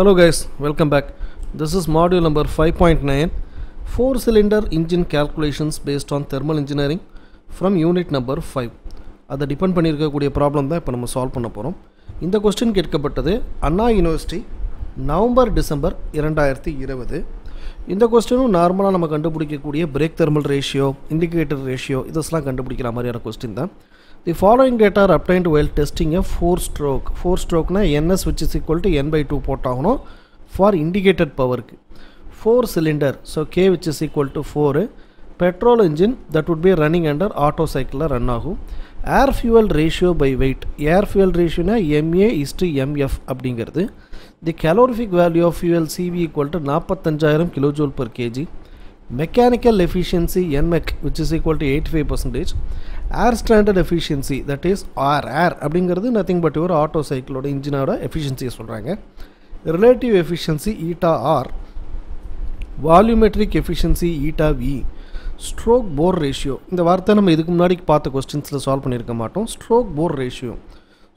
Hello guys, welcome back. This is module number 5.9 4 cylinder engine calculations based on thermal engineering from unit number 5 அதை depend பண்ணியிருக்கக்கூடிய problem தான் இப்போ நம்ம solve பண்ண போகிறோம் இந்த கொஸ்டின் கேட்கப்பட்டது அண்ணா யூனிவர்சிட்டி நவம்பர் டிசம்பர் இரண்டாயிரத்தி இருபது இந்த கொஸ்டினும் நார்மலாக நம்ம கண்டுபிடிக்கக்கூடிய brake thermal ratio indicator ratio இதெல்லாம் கண்டுபிடிக்கிற மாதிரியான கொஸ்டின் தான். The following data are obtained well testing a four stroke four ஸ்ட்ரோக்னா NS which is equal to N by two போட்டாகணும் for indicated பவருக்கு four cylinder so K which is equal to four petrol engine that would be running under Otto சைக்கிளில் run ஆகும். Air fuel ratio by weight air fuel ரேஷியோனா MA is to MF அப்படிங்கிறது. The calorific value of fuel CV equal to நாற்பத்தஞ்சாயிரம் kilojoule per KG mechanical efficiency N mech which is equal to eighty five percentage air standard efficiency that is R air அப்படிங்கிறது nothing but ஒரு Otto சைக்கிளோட இன்ஜினோட எஃபிஷியன்சியை சொல்கிறாங்க relative efficiency eta R volumetric efficiency eta V stroke bore ratio இந்த வார்த்தை நம்ம இதுக்கு முன்னாடி பார்த்த கொஸ்டின்ஸில் சால்வ் பண்ணியிருக்க மாட்டோம். Stroke bore ratio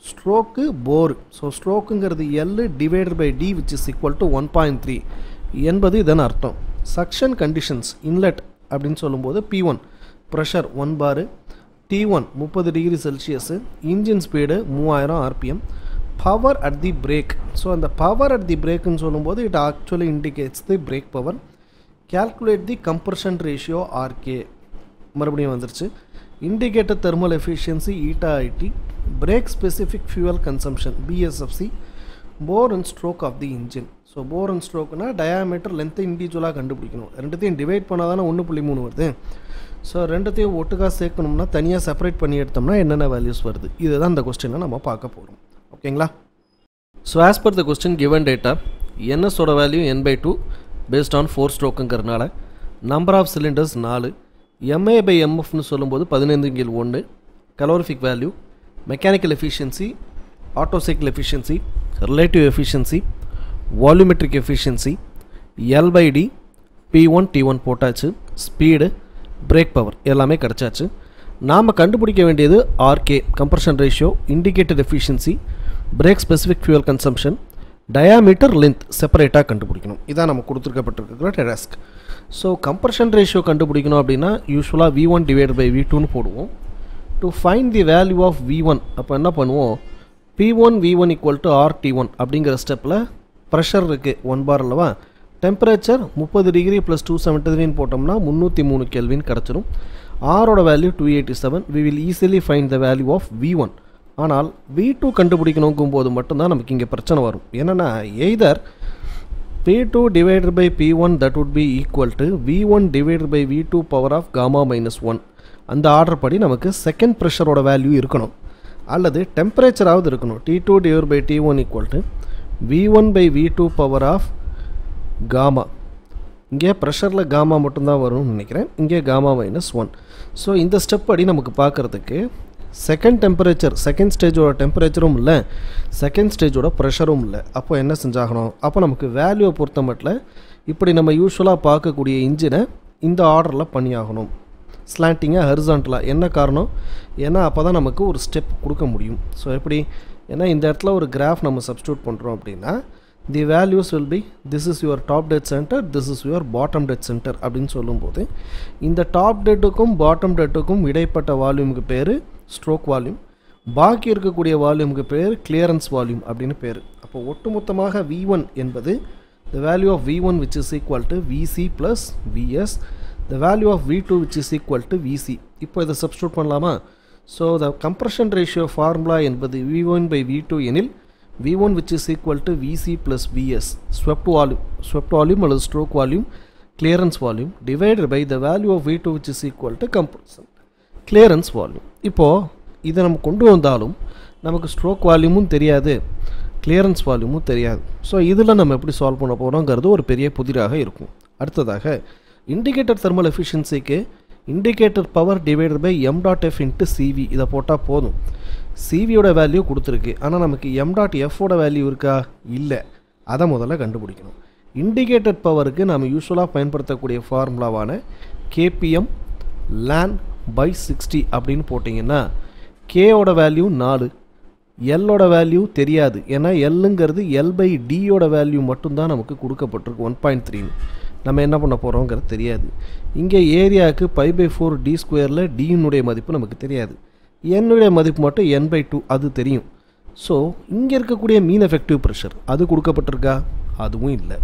stroke bore so ஸ்ட்ரோக்குங்கிறது L divided by D which is equal to one point three என்பது இதன் அர்த்தம். சக்ஷன் கண்டிஷன்ஸ் இன்லெட் அப்படின்னு சொல்லும்போது P one pressure one bar T one முப்பது டிகிரி செல்சியஸு இன்ஜின் ஸ்பீடு மூவாயிரம் RPM power at the brake so அந்த power at the பிரேக்குன்னு சொல்லும்போது it actually indicates the brake power calculate the compression ratio RK மறுபடியும் வந்துருச்சு. Indicator thermal efficiency eta IT brake specific fuel consumption BSFC bore and stroke of the engine so bore and ஸ்ட்ரோக்னா diameter லென்த்தை இண்டிவிஜுவலாக கண்டுபிடிக்கணும். ரெண்டுத்தையும் divide பண்ணால் தானே ஒன்று புள்ளி மூணு வருது. ஸோ ரெண்டுத்தையும் ஒட்டுக்காக சேர்க்கணும்னா தனியாக செப்பரேட் பண்ணி எடுத்தோம்னா என்னென்ன வேல்யூஸ் வருது? இதுதான் இந்த கொஸ்டினை நம்ம பார்க்க போகிறோம் ஓகேங்களா? So as per the question given data என்எஸோட value N by two based on four ஸ்ட்ரோக்குங்கிறனால number of cylinders நாலு எம்ஏ பை எம்எஃப்னு சொல்லும்போது பதினைந்து கீழ் ஒன்று calorific value mechanical efficiency Otto cycle efficiency relative efficiency volumetric efficiency L by D P one T one போட்டாச்சு speed brake power எல்லாமே கிடச்சாச்சு. நாம் கண்டுபிடிக்க வேண்டியது RK compression ratio indicated efficiency brake specific fuel consumption diameter length செப்பரேட்டாக கண்டுபிடிக்கணும். இதான் நம்ம கொடுத்துருக்கப்பட்டிருக்கிற டெரஸ்க் ஸோ கம்ப்ரஷன் ரேஷியோ கண்டுபிடிக்கணும் அப்படின்னா யூஸ்வலாக V one divide by V டூன்னு போடுவோம். To find the value of V one அப்போ என்ன பண்ணுவோம்? P one V one equal to R T one அப்படிங்கிற ஸ்டெப்பில் ப்ரெஷர் இருக்குது ஒன் பார் அல்லவா? டெம்பரேச்சர் முப்பது டிகிரி ப்ளஸ் டூ செவன்டி த்ரீன்னு போட்டோம்னா முந்நூற்றி மூணு கேள்வின்னு கிடச்சிரும். ஆரோட value two eighty seven we will easily find the value of V one ஆனால் வி டூ கண்டுபிடிக்கணுங்கும் போது மட்டும்தான் நமக்கு இங்கே பிரச்சனை வரும். என்னென்னா either P two divided by P one that would be equal to V one divided by V two power of gamma minus one அந்த ஆர்டர் படி நமக்கு செகண்ட் ப்ரெஷரோட வேல்யூ இருக்கணும். அல்லது டெம்பரேச்சராவது இருக்கணும். T two divide by T one equal to V one by V two power of gamma இங்கே ப்ரெஷரில் காமா மட்டும்தான் வரும்னு நினைக்கிறேன். இங்கே காமா மைனஸ் ஒன் ஸோ இந்த ஸ்டெப் படி நமக்கு பார்க்குறதுக்கு செகண்ட் டெம்பரேச்சர் செகண்ட் ஸ்டேஜோட டெம்பரேச்சரும் இல்லை. செகண்ட் ஸ்டேஜோட ப்ரெஷரும் இல்லை. அப்போ என்ன செஞ்சாகணும்? அப்போ நமக்கு வேல்யூவை பொறுத்த மட்டில் இப்படி நம்ம யூஸ்வலாக பார்க்கக்கூடிய இன்ஜினை இந்த ஆர்டரில் பண்ணியாகணும். ஸ்லாண்டிங்காக ஹரிசான்டலாக என்ன காரணம்? ஏன்னா அப்போ தான் நமக்கு ஒரு ஸ்டெப் கொடுக்க முடியும். ஸோ எப்படி? ஏன்னா இந்த இடத்துல ஒரு கிராஃப் நம்ம சப்ஸ்டியூட் பண்ணுறோம் அப்படின்னா the values will be this is your top dead centre this is your bottom dead centre அப்படின்னு சொல்லும்போது இந்த டாப் டெட்டுக்கும் பாட்டம் டெட்டுக்கும் இடைப்பட்ட வால்யூமுக்கு பேர் ஸ்ட்ரோக் வால்யூம் பாக்கி இருக்கக்கூடிய வால்யூமுக்கு பேர் கிளியரன்ஸ் வால்யூம் அப்படின்னு பேர். அப்போ ஒட்டுமொத்தமாக வி ஒன் என்பது the value of V one which is equal to VC plus VS the value of V two which is equal to VC இப்போ இதை சப்ஸ்டியூட் பண்ணலாமா? So the compression ratio formula என்பது V one by V two எனில் V one which is equal to VC plus VS swept volume swept volume அல்லது stroke volume clearance volume divided by the value of V two which is equal to compression clearance volume இப்போது இதை நம்ம கொண்டு வந்தாலும் நமக்கு stroke வால்யூமும் தெரியாது clearance வால்யூமும் தெரியாது. So இதில் நம்ம எப்படி சால்வ் பண்ண போகிறோங்கிறது ஒரு பெரிய புதிராக இருக்கும். அடுத்ததாக indicator thermal எஃபிஷியன்சிக்கு indicator power divided by M dot F into CV இதை போட்டால் போதும். சிவியோட வேல்யூ கொடுத்துருக்கு. ஆனால் நமக்கு எம் டாட் எஃபோட வேல்யூ இருக்கா? இல்லை. அதை முதல்ல கண்டுபிடிக்கணும். இண்டிகேட்டட் பவருக்கு நம்ம யூஸ்வலாக பயன்படுத்தக்கூடிய ஃபார்முலாவான கேபிஎம் லேன் பை சிக்ஸ்டி அப்படின்னு போட்டிங்கன்னா கேவோட வேல்யூ நாலு. எல்லோட வேல்யூ தெரியாது. ஏன்னா எல்லுங்கிறது எல் பை டியோட வேல்யூ மட்டும்தான் நமக்கு கொடுக்கப்பட்டிருக்கு ஒன் பாயிண்ட் த்ரீன்னு நம்ம என்ன பண்ண போகிறோங்கிறது தெரியாது. இங்கே ஏரியாவுக்கு பை பை ஃபோர் டி ஸ்கொயரில் டியினுடைய மதிப்பு நமக்கு தெரியாது. என்னுடைய மதிப்பு மட்டும் என் பை டூ அது தெரியும். ஸோ இங்கே இருக்கக்கூடிய மீன் எஃபெக்டிவ் ப்ரெஷர் அது கொடுக்கப்பட்டிருக்கா? அதுவும் இல்லை.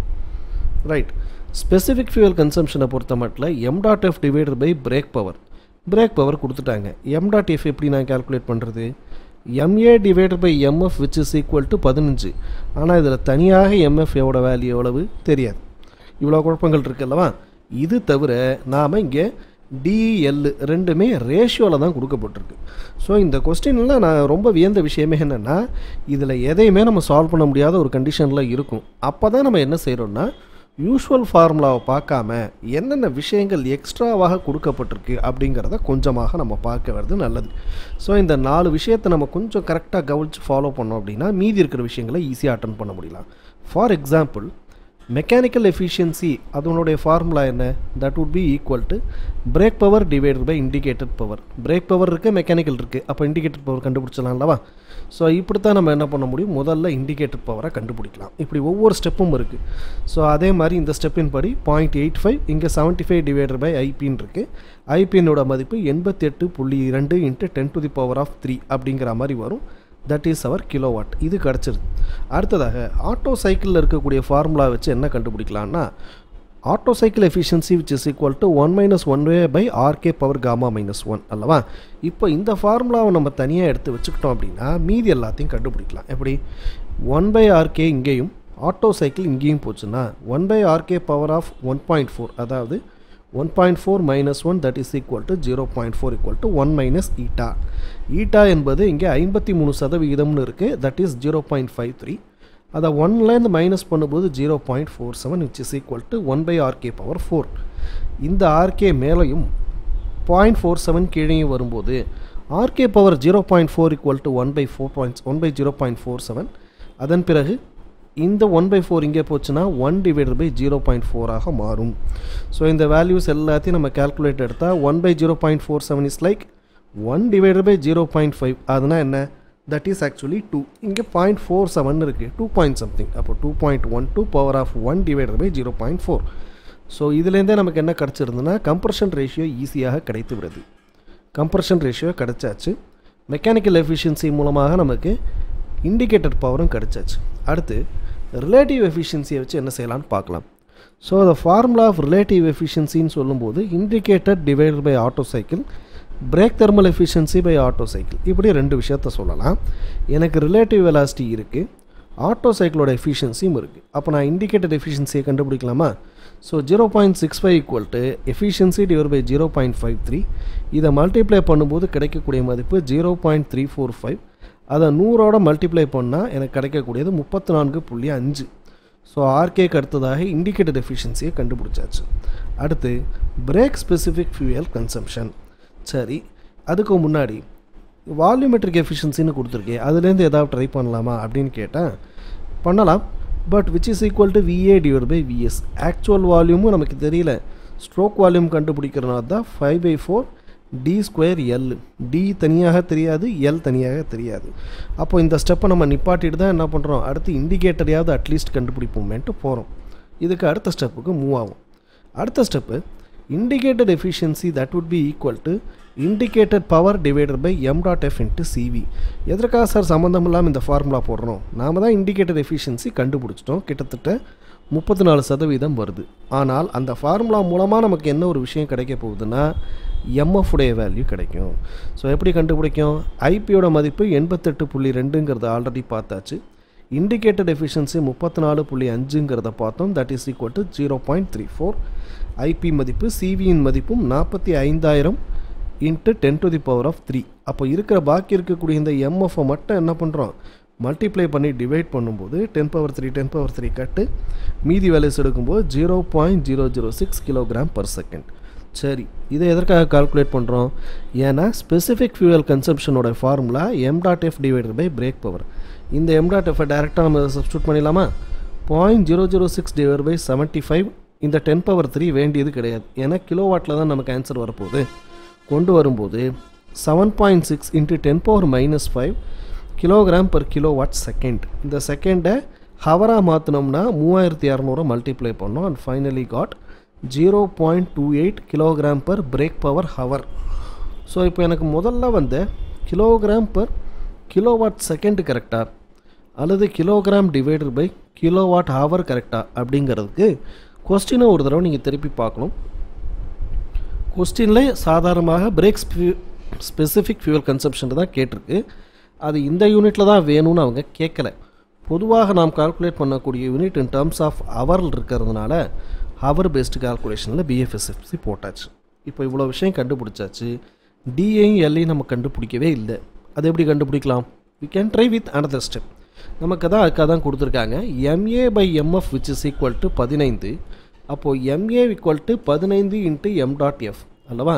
ரைட் ஸ்பெசிஃபிக் ஃபியூவல் கன்சம்ஷனை பொறுத்த மட்டும் M dot F divided by brake power brake power கொடுத்துட்டாங்க. எம் டாட் எஃப் எப்படி நான் கால்குலேட் பண்ணுறது MA divided by MF which is equal to பதினஞ்சு. ஆனால் இதில் தனியாக எம்எஃப் எவ்வளோ வேல்யூ எவ்வளவு? தெரியாது. இவ்வளோ குழப்பங்கள் இருக்குல்லவா இது தவிர நாம் இங்கே டிஎல் ரெண்டுமே ரேஷியோவில் தான் கொடுக்கப்பட்டிருக்கு. ஸோ இந்த கொஸ்டின்லாம் நான் ரொம்ப வியந்த விஷயமே என்னென்னா இதில் எதையுமே நம்ம சால்வ் பண்ண முடியாத ஒரு கண்டிஷனில் இருக்கும். அப்போ தான் நம்ம என்ன செய்கிறோம்னா யூஷுவல் ஃபார்முலாவை பார்க்காம என்னென்ன விஷயங்கள் எக்ஸ்ட்ராவாக கொடுக்கப்பட்டிருக்கு அப்படிங்கிறத கொஞ்சமாக நம்ம பார்க்க வருது நல்லது. ஸோ இந்த நாலு விஷயத்தை நம்ம கொஞ்சம் கரெக்டாக கவனித்து ஃபாலோ பண்ணோம் அப்படின்னா மீதி இருக்கிற விஷயங்களை ஈஸியாக அட்டன் பண்ண முடியலாம். ஃபார் எக்ஸாம்பிள் மெக்கானிக்கல் எஃபிஷியன்சி அதனுடைய ஃபார்முலா என்ன? That would be equal to brake power divided by indicated power brake power இருக்குது மெக்கானிக்கல் இருக்குது அப்போ இண்டிகேட்டட் பவர் கண்டுபிடிச்சலாம்லவா ஸோ இப்படித்தான் நம்ம என்ன பண்ண முடியும்? முதல்ல இண்டிகேட்டர் பவரை கண்டுபிடிக்கலாம். இப்படி ஒவ்வொரு ஸ்டெப்பும் இருக்குது ஸோ அதே மாதிரி இந்த ஸ்டெப்பின் படி பாயிண்ட் எயிட் ஃபைவ் இங்கே செவன்ட்டி ஃபைவ் டிவைடர் பை ஐபின்னு இருக்குது ஐபிஎன்னோட மதிப்பு எண்பத்தி எட்டு புள்ளி இரண்டு into ten to the power of three அப்படிங்கிற மாதிரி வரும். தட் இஸ் அவர் கிலோவாட் இது கிடச்சிருது. அடுத்ததாக ஆட்டோ சைக்கிளில் இருக்கக்கூடிய ஃபார்முலா வச்சு என்ன கண்டுபிடிக்கலான்னா Otto cycle efficiency which is equal to one minus one way by RK power gamma minus one அல்லவா? இப்போ இந்த ஃபார்முலாவை நம்ம தனியாக எடுத்து வச்சுக்கிட்டோம் அப்படின்னா மீதி எல்லாத்தையும் கண்டுபிடிக்கலாம். எப்படி? ஒன் பை ஆர்கே இங்கேயும் ஆட்டோ சைக்கிள் இங்கேயும் போச்சுன்னா one by RK power of one point four அதாவது one point four minus one that is equal to zero point four equal to one minus eta eta என்பது இங்கே ஐம்பத்தி மூணு சதவிகிதம்னு இருக்குது that is zero point five three அதை ஒன்லேருந்து minus பண்ணும்போது zero point four seven which is equal to one by RK power four இந்த ஆர்கே மேலேயும் பாயிண்ட் ஃபோர் செவன் கீழேயும் வரும்போது RK power zero point four equal to one by four points one by zero point four seven அதன் பிறகு இந்த one by four இங்கே போச்சுன்னா one divided by zero point ஃபோராக மாறும். ஸோ இந்த வேல்யூஸ் எல்லாத்தையும் நம்ம கால்குலேட் எடுத்தால் one by zero point four seven is like one divided by zero point five அதுனா என்ன? தட் இஸ் ஆக்சுவலி டூ இங்கே பாயிண்ட் ஃபோர் செவன் இருக்குது டூ பாயிண்ட் சம்திங் அப்போ two point one two power of one divided by zero point four so இதுலேருந்தே நமக்கு என்ன கிடச்சிருந்துன்னா compression ratio ஈஸியாக கிடைத்து விடுது கம்ப்ரஷன் ரேஷியோ கிடச்சாச்சு. மெக்கானிக்கல் எஃபிஷியன்சி மூலமாக நமக்கு இண்டிகேட்டர் பவரும் கிடச்சாச்சு. அடுத்து ரிலேட்டிவ் எஃபிஷியன்சியை வச்சு என்ன செய்யலாம்னு பார்க்கலாம். So the formula of relative எஃபிஷியன்சின்னு சொல்லும்போது indicator divided by Otto cycle brake thermal efficiency by Otto cycle இப்படி ரெண்டு விஷயத்த சொல்லலாம். எனக்கு ரிலேட்டிவ் வெலாசிட்டி இருக்குது ஆட்டோ சைக்கிளோட எஃபிஷியன்சியும் இருக்குது அப்போ நான் இண்டிகேட்டர் எஃபிஷியன்சியை கண்டுபிடிக்கலாமா? So zero point six five equal to efficiency divide by zero point five three இதை மல்டிப்ளை பண்ணும்போது கிடைக்கக்கூடிய மதிப்பு zero point three four five அதை நூறோட மல்டிப்ளை பண்ணால் எனக்கு கிடைக்கக்கூடியது முப்பத்தி நான்கு புள்ளி அஞ்சு. ஸோ ஆர்கேக்கு அடுத்ததாக இண்டிகேட்டர் எஃபிஷியன்சியை கண்டுபிடிச்சாச்சு. அடுத்து பிரேக் ஸ்பெசிஃபிக் ஃபியூயல் கன்சம்ஷன் சரி அதுக்கு முன்னாடி வால்யூமெட்ரிக் எஃபிஷியன்சின்னு கொடுத்துருக்கேன் அதுலேருந்து ஏதாவது ட்ரை பண்ணலாமா அப்படின்னு கேட்டேன். பண்ணலாம். But which is equal to VA divide by VS actual வால்யூமும் நமக்கு தெரியல. ஸ்ட்ரோக் வால்யூம் கண்டுபிடிக்கிறனால தான் five by four D square L D தனியாக தெரியாது எல் தனியாக தெரியாது. அப்போ இந்த ஸ்டெப்பை நம்ம நிப்பாட்டிட்டு தான் என்ன பண்ணுறோம் அடுத்து இண்டிகேட்டரையாவது அட்லீஸ்ட் கண்டுபிடிப்போமேன்ட்டு போகிறோம் இதுக்கு அடுத்த ஸ்டெப்புக்கு மூவ் ஆகும். அடுத்த step indicated efficiency that would be equal to indicated power divided by M dot F into CV எதற்காக சார் சம்மந்தம் இல்லாமல் இந்த ஃபார்முலா போடுறோம்? நாம தான் இண்டிகேட்டர் எஃபிஷியன்சி கண்டுபிடிச்சிட்டோம். கிட்டத்தட்ட முப்பத்தி நாலு சதவீதம் வருது. ஆனால் அந்த ஃபார்முலா மூலமாக நமக்கு என்ன ஒரு விஷயம் கிடைக்க போகுதுன்னா எம்எஃப் உடைய வேல்யூ கிடைக்கும். ஸோ எப்படி கண்டுபிடிக்கும்? ஐபியோட மதிப்பு எண்பத்தெட்டு புள்ளி ரெண்டுங்கிறத ஆல்ரெடி பார்த்தாச்சு. இண்டிகேட்டட் எஃபிஷியன்சி முப்பத்தி நாலு புள்ளி அஞ்சுங்கிறத பார்த்தோம். That is equal to zero point three four IP மதிப்பு சிவியின் மதிப்பும் நாற்பத்தி ஐந்தாயிரம் into ten to the power of three அப்போ இருக்கிற பாக்கி இருக்கக்கூடிய இந்த எம்எஃப்ஐ மட்டும் என்ன பண்ணுறோம் மல்டிப்ளை பண்ணி டிவைட் பண்ணும்போது ten power three ten power three cut. மீதி வேல்யூஸ் எடுக்கும்போது zero point zero zero six kilogram per second சரி இதை எதற்காக கால்குலேட் பண்ணுறோம் ஏன்னா specific fuel கன்சம்ஷனோட formula M dot F divided by brake power இந்த எம் டாட் எஃப்பை டேரெக்டாக நம்ம சப்ஸ்டியூட் பண்ணிடலாமா? Point zero zero six divide by seventy five இந்த டென் பவர் த்ரீ வேண்டியது கிடையாது. ஏன்னா கிலோவாட்டில் தான் நமக்கு ஆன்சர் வரப்போகுது. கொண்டு வரும்போது seven point six into ten power minus five kilogram per kilo watt second இந்த செகண்டை ஹவராக மாற்றினோம்னா மூவாயிரத்தி இரநூறு மல்டிப்ளை பண்ணோம் and finally got zero point two eight kilogram per brake power hour so இப்போ எனக்கு முதல்ல வந்து கிலோகிராம் பர் கிலோவாட் செகண்ட் கரெக்டாக அல்லது kilogram divided by kilowatt hour கரெக்டாக அப்படிங்கிறதுக்கு கொஸ்டினை ஒரு தடவை நீங்கள் திருப்பி பார்க்கணும். கொஸ்டினில் சாதாரணமாக பிரேக் ஸ்பெசிஃபிக் ஃபியூவல் கன்சப்ஷன் தான் கேட்டிருக்கு. அது இந்த யூனிட்டில் தான் வேணும்னு அவங்க கேட்கல. பொதுவாக நாம் கால்குலேட் பண்ணக்கூடிய unit in terms of hour இருக்கிறதுனால ஹவர் பேஸ்டு கால்குலேஷனில் பிஎஃப்எஸ்எஃப்சி போட்டாச்சு. இப்போ இவ்வளோ விஷயம் கண்டுபிடிச்சாச்சு. டிஏயும் எல்லையும் நம்ம கண்டுபிடிக்கவே இல்லை. அது எப்படி கண்டுபிடிக்கலாம்? We can try with another step நமக்கு தான் அதுக்காக தான் கொடுத்துருக்காங்க. MA by MF which is equal to பதினைந்து. அப்போது எம்ஏ ஈக்குவல் டு பதினைந்து இன்ட்டு எம் டாட் எஃப் அல்லவா?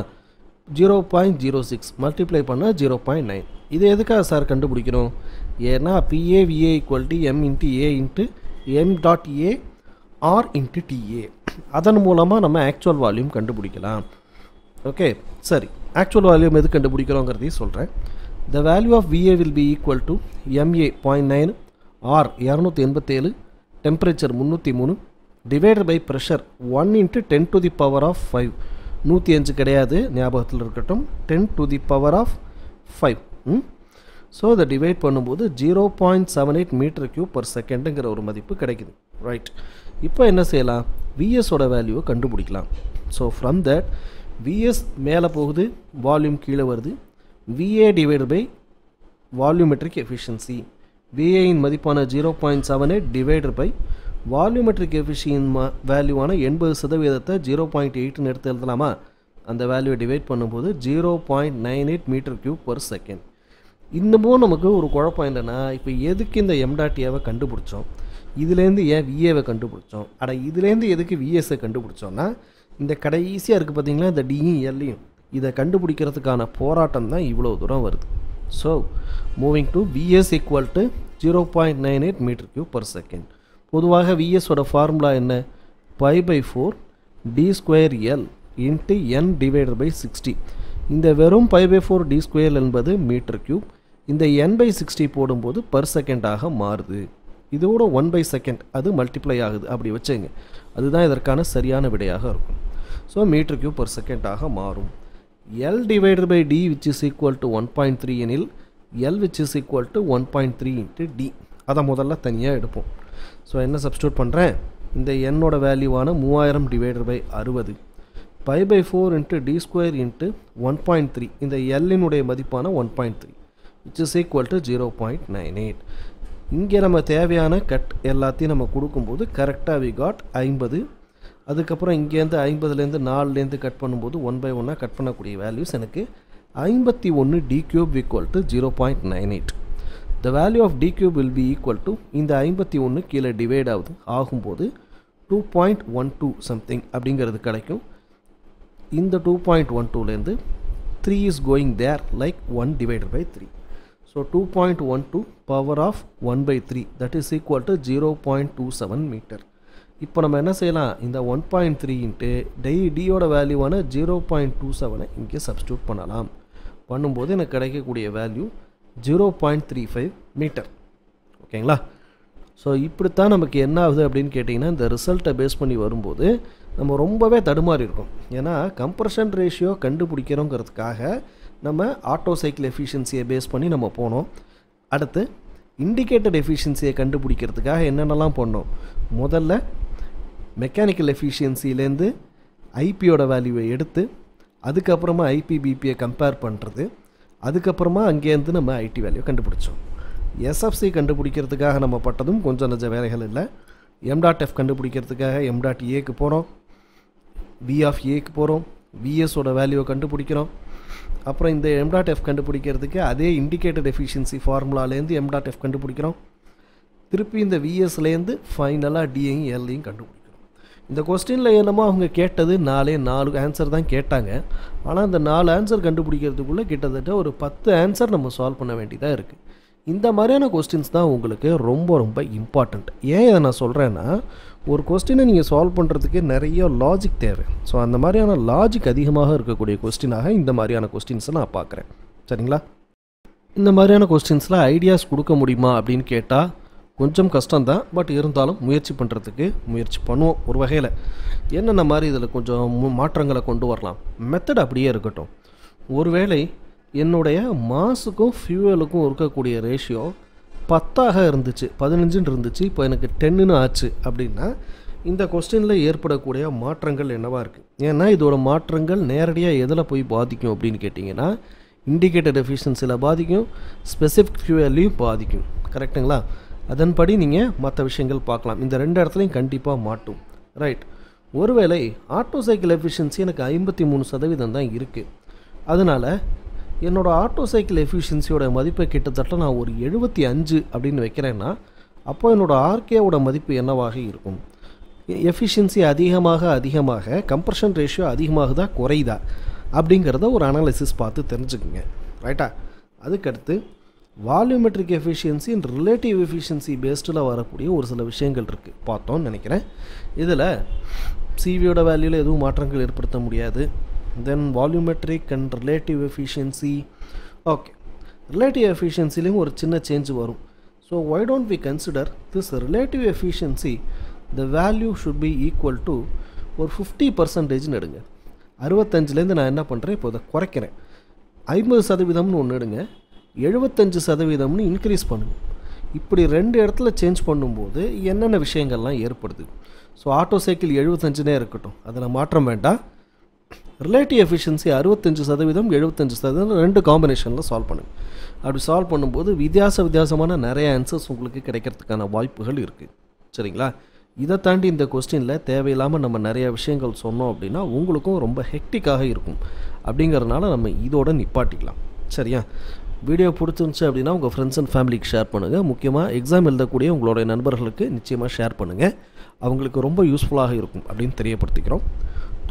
Zero point zero six multiply பண்ணால் ஜீரோ பாயிண்ட் நைன் இது எதுக்காக சார் கண்டுபிடிக்கணும் ஏன்னா PA VA equal to M into A into M dot A R into TA அதன் மூலமாக நம்ம ஆக்சுவல் வால்யூம் கண்டுபிடிக்கலாம். ஓகே சரி. ஆக்சுவல் வால்யூம் எது கண்டுபிடிக்கிறோங்கிறதையும் சொல்கிறேன் the value of VA will be equal to MA point nine R இரநூத்தி எண்பத்தேழு. டெம்பரேச்சர் முந்நூற்றி மூணு. Divided by pressure one into ten to the power of five நூற்றி அஞ்சு கிடையாது ஞாபகத்தில் இருக்கட்டும். Ten to the power of five so இதை டிவைட் பண்ணும்போது zero point seven eight metre cube per செகண்டுங்கிற ஒரு மதிப்பு கிடைக்குது. ரைட் இப்போ என்ன செய்யலாம்? விஎஸோட வேல்யூவை கண்டுபிடிக்கலாம். ஸோ ஃப்ரம் தட் விஎஸ் மேலே போகுது வால்யூம் கீழே வருது. VA divide by volumetric efficiency விஏயின் மதிப்பான zero point seven eight divided by volumetric efficiency வேல்யூவான எண்பது சதவீதத்தை ஜீரோ பாயிண்ட் எயிட்னு எடுத்து எழுதலாமா? அந்த வேல்யூவை டிவைட் பண்ணும்போது zero point nine eight metre cube per second இன்னமும் நமக்கு ஒரு குழப்பம் என்னென்னா இப்போ எதுக்கு இந்த எம்டாட்டியாவை கண்டுபிடிச்சோம்? இதுலேருந்து ஏன் விஏவை கண்டுபிடிச்சோம்? அட இதுலேருந்து எதுக்கு விஎஸை கண்டுபிடிச்சோன்னா இந்த கடைசியாக இருக்குது பார்த்திங்களா இந்த டியும் எல்லையும் இதை கண்டுபிடிக்கிறதுக்கான போராட்டம் தான் இவ்வளோ தூரம் வருது. So moving to VS equal to zero point nine eight metre cube per second பொதுவாக விஎஸோட ஃபார்முலா என்ன? Pi by four D square L into N divided by sixty இந்த வெறும் pi by four D square என்பது metre cube இந்த N by sixty போடும்போது per செகண்டாக மாறுது. இதோட ஒன் பை செகண்ட் அது மல்டிப்ளை ஆகுது. அப்படி வச்சுங்க. அதுதான் இதற்கான சரியான விடையாக இருக்கும். ஸோ மீட்டர் கியூப் பர் செகண்டாக மாறும். L divided by D which is equal to one point three எனில் L which is equal to one point three into D அதை முதல்ல தனியாக எடுப்போம். ஸோ என்ன சப்ஸ்டியூட் பண்ணுறேன் இந்த என்னோட வேல்யூவான மூவாயிரம் டிவைடட் பை அறுபது. Pi by four into D square into one point three இந்த எல்லினுடைய மதிப்பான one point three which is equal to zero point nine eight இங்கே நம்ம தேவையான கட் எல்லாத்தையும் நம்ம கொடுக்கும்போது கரெக்டாக வி காட் ஐம்பது. அதுக்கப்புறம் இங்கேருந்து ஐம்பதுலேருந்து நாலுலேருந்து கட் பண்ணும்போது ஒன் பை ஒன்னாக கட் பண்ணக்கூடிய வேல்யூஸ் எனக்கு ஐம்பத்தி ஒன்று D cube equal to zero point nine eight the value of D cube will be equal to இந்த ஐம்பத்தி ஒன்று கீழே டிவைட் ஆகுது. ஆகும்போது two point one two something அப்படிங்கிறது கிடைக்கும். இந்த டூ பாயிண்ட் ஒன் டூலேருந்து three is going there like one divided by three so two point one two power of one by three that is equal to zero point two seven metre இப்போ நம்ம என்ன செய்யலாம்? இந்த one point three into டெய் டியோட வேல்யூவான zero point two செவனை இங்கே சப்ஸ்டியூட் பண்ணலாம். பண்ணும்போது எனக்கு கிடைக்கக்கூடிய value zero point three five metre. ஓகேங்களா? ஸோ இப்படித்தான் நமக்கு என்ன ஆகுது அப்படின்னு கேட்டிங்கன்னா இந்த ரிசல்ட்டை பேஸ் பண்ணி வரும்போது நம்ம ரொம்பவே தடுமாறி இருக்கும். ஏன்னா கம்ப்ரஷன் ரேஷியோ கண்டுபிடிக்கிறோங்கிறதுக்காக நம்ம ஆட்டோ சைக்கிள் எஃபிஷியன்சியை பேஸ் பண்ணி நம்ம போனோம். அடுத்து இண்டிகேட்டட் எஃபிஷியன்சியை கண்டுபிடிக்கிறதுக்காக என்னென்னலாம் பண்ணோம்? முதல்ல மெக்கானிக்கல் எஃபிஷியன்சிலேருந்து ஐபியோட வேல்யூவை எடுத்து அதுக்கப்புறமா ஐபிபிபியை கம்பேர் பண்ணுறது அதுக்கப்புறமா அங்கேருந்து நம்ம ஐடி வேல்யூ கண்டுபிடிச்சோம். எஸ்எஃப்சி கண்டுபிடிக்கிறதுக்காக நம்ம பட்டதும் கொஞ்சம் நஞ்ச வேலைகள் இல்லை. எம்டாட் எஃப் கண்டுபிடிக்கிறதுக்காக எம்டாட் ஏக்கு போகிறோம் வி ஆஃப் ஏக்கு போகிறோம் விஎஸோட வேல்யூவை கண்டுபிடிக்கிறோம். அப்புறம் இந்த எம்டாட் எஃப் கண்டுபிடிக்கிறதுக்கு அதே இண்டிகேட்டர் எஃபிஷியன்சி ஃபார்முலாலேருந்து எம்டாட் எஃப் கண்டுபிடிக்கிறோம். திருப்பி இந்த விஎஸ்லேருந்து ஃபைனலாக டிஐயும் எல்லையும் கண்டுபிடிக்கிறோம். இந்த கொஸ்டினில் என்னமோ அவங்க கேட்டது நாலே நாலு ஆன்சர் தான் கேட்டாங்க. ஆனால் அந்த நாலு ஆன்சர் கண்டுபிடிக்கிறதுக்குள்ளே கிட்டத்தட்ட ஒரு பத்து ஆன்சர் நம்ம சால்வ் பண்ண வேண்டியதாக இருக்குது இந்த மாதிரியான கொஸ்டின்ஸ் தான் உங்களுக்கு ரொம்ப ரொம்ப இம்பார்ட்டண்ட் ஏன் இதை நான் சொல்கிறேன்னா ஒரு கொஸ்டினை நீங்கள் சால்வ் பண்ணுறதுக்கு நிறைய லாஜிக் தேவை. ஸோ அந்த மாதிரியான லாஜிக் அதிகமாக இருக்கக்கூடிய கொஸ்டினாக இந்த மாதிரியான கொஸ்டின்ஸை நான் பார்க்குறேன். சரிங்களா? இந்த மாதிரியான கொஸ்டின்ஸில் ஐடியாஸ் கொடுக்க முடியுமா அப்படின்னு கேட்டால் கொஞ்சம் கஷ்டம்தான் பட் இருந்தாலும் முயற்சி பண்ணுறதுக்கு முயற்சி பண்ணுவோம் ஒரு வகையில். என்னென்ன மாதிரி இதில் கொஞ்சம் மாற்றங்களை கொண்டு வரலாம்? மெத்தட் அப்படியே இருக்கட்டும். ஒருவேளை என்னுடைய மாசுக்கும் ஃபியூவலுக்கும் இருக்கக்கூடிய ரேஷியோ பத்தாக இருந்துச்சு பதினஞ்சுன்னு இருந்துச்சு இப்போ எனக்கு டென்னுன்னு ஆச்சு அப்படின்னா இந்த கொஸ்டினில் ஏற்படக்கூடிய மாற்றங்கள் என்னவாக இருக்குது ஏன்னா இதோட மாற்றங்கள் நேரடியாக எதில் போய் பாதிக்கும் அப்படின்னு கேட்டிங்கன்னா இண்டிகேட்டர் எஃபிஷியன்சியில் பாதிக்கும் ஸ்பெசிஃபிக் ஃபியூவல்லையும் பாதிக்கும். கரெக்ட்டுங்களா அதன்படி நீங்கள் மற்ற விஷயங்கள் பார்க்கலாம். இந்த ரெண்டு இடத்துலையும் கண்டிப்பாக மாட்டும். ரைட் ஒருவேளை ஆட்டோ சைக்கிள் எஃபிஷியன்சி எனக்கு ஐம்பத்தி மூணு சதவீதம் தான் இருக்குது அதனால் என்னோடய ஆட்டோ சைக்கிள் எஃபிஷியன்சியோட மதிப்பை கிட்டத்தட்ட நான் ஒரு எழுபத்தி அஞ்சு அப்படின்னு வைக்கிறேன்னா அப்போ என்னோடய ஆர்கேவோட மதிப்பு என்னவாக இருக்கும்? எஃபிஷியன்சி அதிகமாக அதிகமாக கம்ப்ரஷன் ரேஷியோ அதிகமாகுதா குறையுதா? அப்படிங்கிறத ஒரு அனாலிசிஸ் பார்த்து தெரிஞ்சுக்குங்க. ரைட்டா அதுக்கடுத்து volumetric efficiency and relative efficiency பேஸ்டில் வரக்கூடிய ஒரு சில விஷயங்கள் இருக்குது பார்த்தோன்னு நினைக்கிறேன். இதில் சிவியோட வேல்யூவில் எதுவும் மாற்றங்கள் ஏற்படுத்த முடியாது. Then volumetric and relative efficiency okay relative எஃபிஷியன்சிலையும் ஒரு சின்ன சேஞ்ச் வரும். So why don't we consider this relative efficiency the value should be equal to ஒரு ஃபிஃப்டி பர்சன்டேஜ்னு எடுங்க. அறுபத்தஞ்சிலேருந்து நான் என்ன பண்ணுறேன் இப்போ அதை குறைக்கிறேன். ஐம்பது சதவீதம்னு ஒன்று எடுங்க. எழுபத்தஞ்சு சதவீதம்னு இன்க்ரீஸ் பண்ணும். இப்படி ரெண்டு இடத்துல சேஞ்ச் பண்ணும்போது என்னென்ன விஷயங்கள்லாம் ஏற்படுது? ஸோ ஆட்டோ சைக்கிள் எழுபத்தஞ்சுனே இருக்கட்டும். அதில் மாற்றம் வேண்டாம். ரிலேட்டிவ் எஃபிஷியன்சி அறுபத்தஞ்சு சதவீதம் எழுபத்தஞ்சு சதவீதம் ரெண்டு காம்பினேஷனில் சால்வ் பண்ணுங்க. அப்படி சால்வ் பண்ணும்போது வித்தியாச வித்தியாசமான நிறைய ஆன்சர்ஸ் உங்களுக்கு கிடைக்கிறதுக்கான வாய்ப்புகள் இருக்குது சரிங்களா? இதை தாண்டி இந்த கொஸ்டினில் தேவையில்லாமல் நம்ம நிறைய விஷயங்கள் சொன்னோம் அப்படின்னா உங்களுக்கும் ரொம்ப ஹெக்டிக்காக இருக்கும். அப்படிங்கிறதுனால நம்ம இதோட நிப்பாட்டிக்கலாம். சரியா? வீடியோ பிடிச்சிருந்துச்சு அப்படின்னா உங்கள் ஃப்ரெண்ட்ஸ் அண்ட் ஃபேமிலிக்கு ஷேர் பண்ணுங்கள் முக்கியமாக எக்ஸாம் எழுதக்கூடிய உங்களுடைய நண்பர்களுக்கு நிச்சயமாக ஷேர் பண்ணுங்கள் அவங்களுக்கு ரொம்ப யூஸ்ஃபுல்லாக இருக்கும் அப்படின்னு தெரியப்படுத்திக்கிறோம்.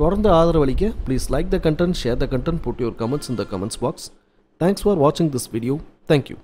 தொடர்ந்து ஆதரவளிக்க please like the content share the content put your comments in the comments box thanks for வாட்சிங் திஸ் வீடியோ தேங்க்யூ